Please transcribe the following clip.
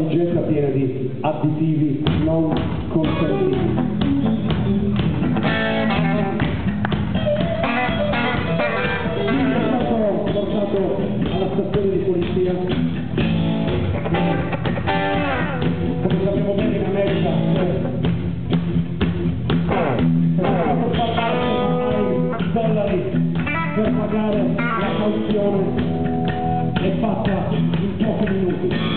valigetta piena di additivi non consentiti. È stato portato alla stazione di polizia. Come sappiamo bene in America c'è per pagare i dollari per pagare la cauzione è fatta in pochi minuti.